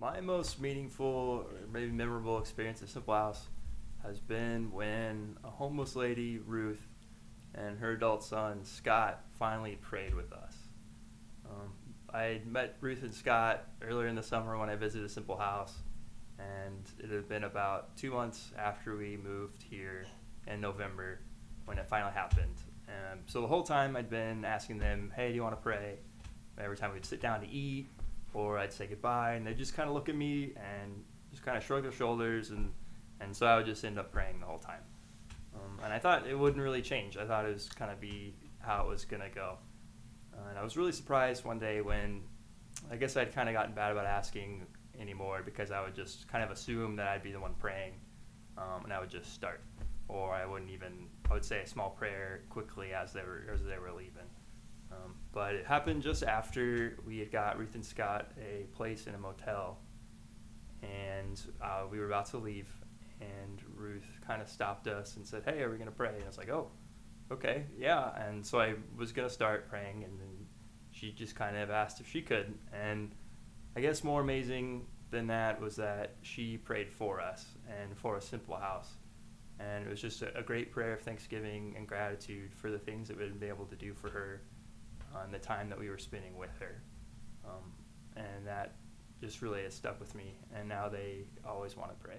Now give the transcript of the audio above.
My most meaningful or maybe memorable experience at Simple House has been when a homeless lady, Ruth, and her adult son, Scott, finally prayed with us. Um, I met Ruth and Scott earlier in the summer when I visited Simple House, and it had been about two months after we moved here in November when it finally happened. Um, so the whole time I'd been asking them, hey, do you want to pray? Every time we'd sit down to eat, or I'd say goodbye, and they'd just kind of look at me and just kind of shrug their shoulders, and, and so I would just end up praying the whole time. Um, and I thought it wouldn't really change. I thought it was kind of be how it was going to go. Uh, and I was really surprised one day when I guess I'd kind of gotten bad about asking anymore because I would just kind of assume that I'd be the one praying, um, and I would just start, or I wouldn't even. I would say a small prayer quickly as they were as they were leaving. Um, but it happened just after we had got Ruth and Scott a place in a motel, and uh, we were about to leave, and Ruth kind of stopped us and said, "Hey, are we gonna pray?" And I was like, "Oh, okay, yeah." And so I was gonna start praying, and then she just kind of asked if she could, and I guess more amazing than that was that she prayed for us and for a simple house. And it was just a, great prayer of thanksgiving and gratitude for the things that we'd been able to do for her on the time that we were spending with her. Um, and that just really has stuck with me. And now they always want to pray.